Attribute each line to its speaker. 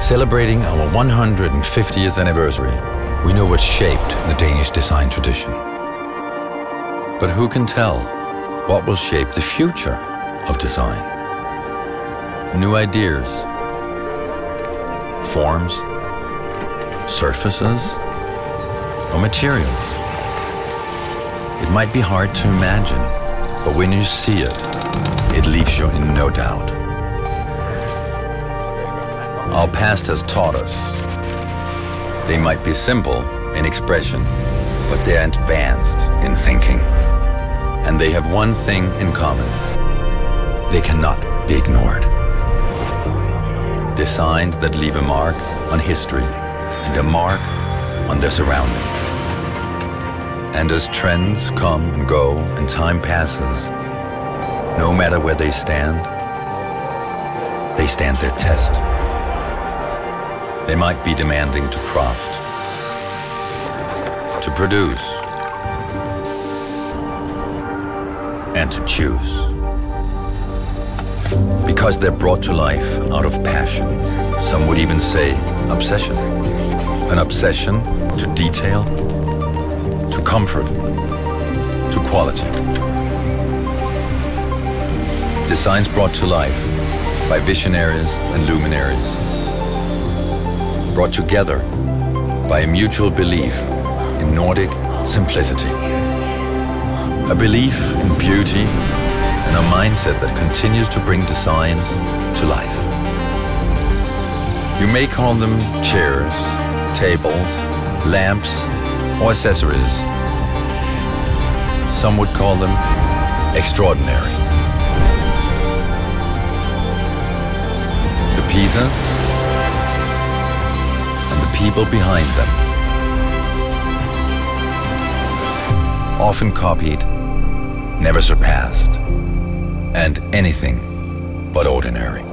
Speaker 1: Celebrating our 150th anniversary, we know what shaped the Danish design tradition. But who can tell what will shape the future of design? New ideas, forms, surfaces, or materials. It might be hard to imagine, but when you see it, it leaves you in no doubt. Our past has taught us. They might be simple in expression, but they're advanced in thinking. And they have one thing in common. They cannot be ignored. Designs that leave a mark on history and a mark on their surroundings. And as trends come and go and time passes, no matter where they stand, they stand their test. They might be demanding to craft, to produce, and to choose. Because they're brought to life out of passion. Some would even say obsession. An obsession to detail, to comfort, to quality. Designs brought to life by visionaries and luminaries brought together by a mutual belief in Nordic simplicity. A belief in beauty and a mindset that continues to bring designs to life. You may call them chairs, tables, lamps, or accessories. Some would call them extraordinary. The Pisas people behind them. Often copied, never surpassed, and anything but ordinary.